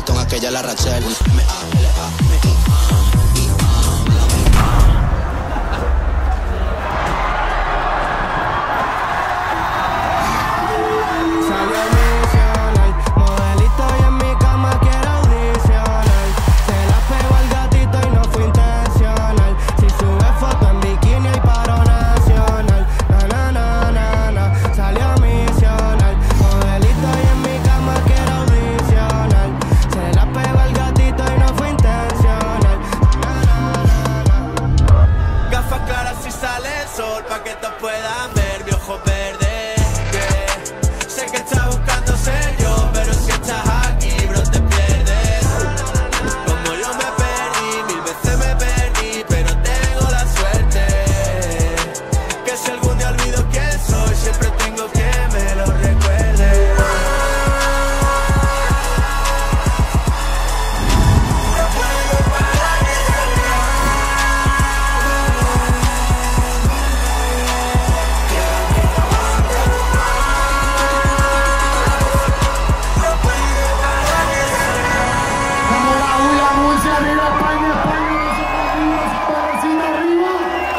Aniston, aquella, la Rachel Gafas claras si sale el sol pa' que todos puedan ver mi ojo verde.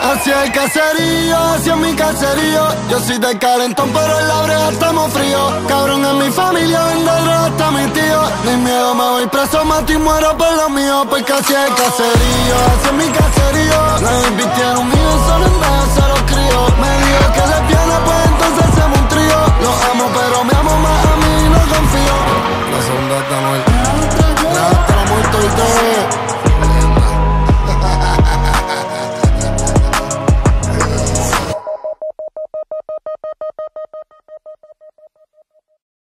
Hacia el caserío, hacia mi caserío. Yo soy de calentón, pero en la brea estamos fríos. Cabrón, en mi familia vende hasta mi tío. Ni miedo, me voy preso, mato y muero por lo mío Porque hacia el caserío, hacia mi caserío. Nos invitieron